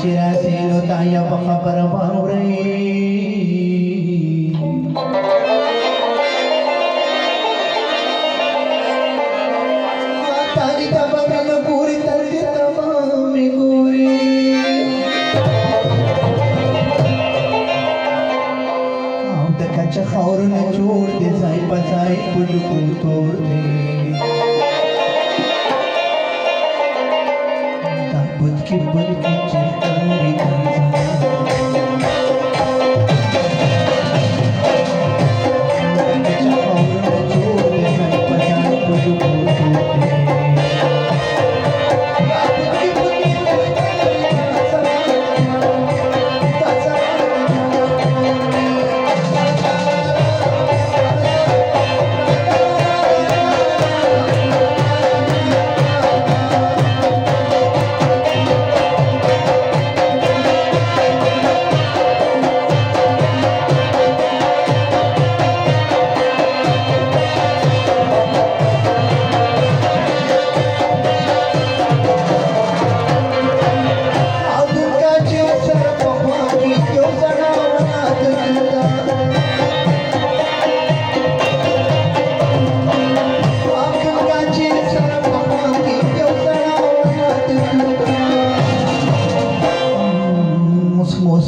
சிரசிலு தாய பகபர பருரை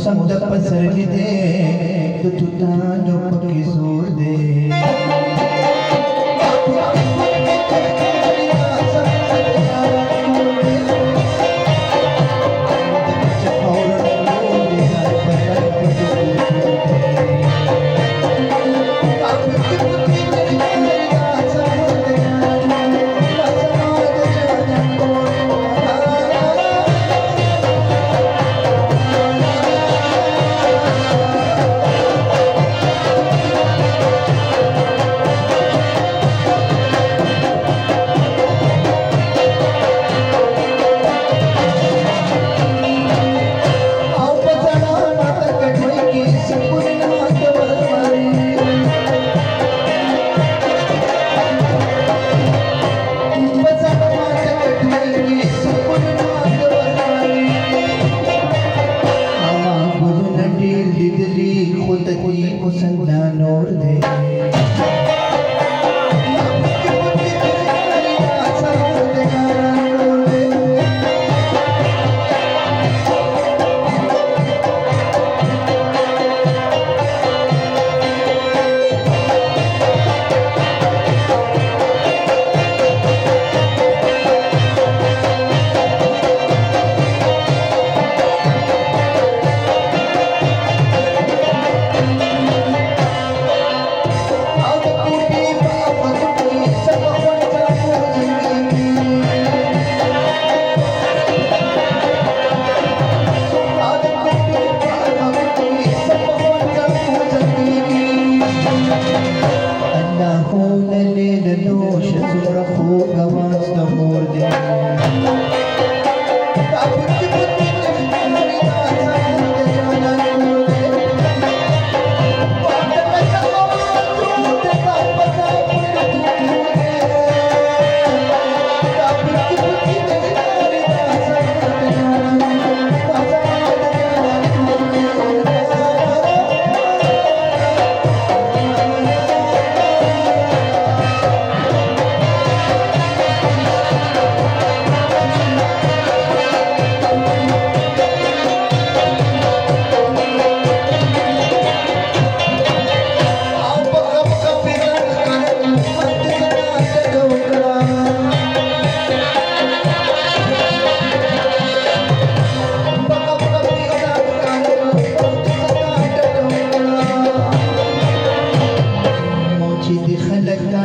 समुद्र पसर गए तू तो जो पकी सो।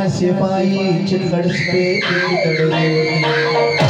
सिपाही चिलगढ़ पे Thank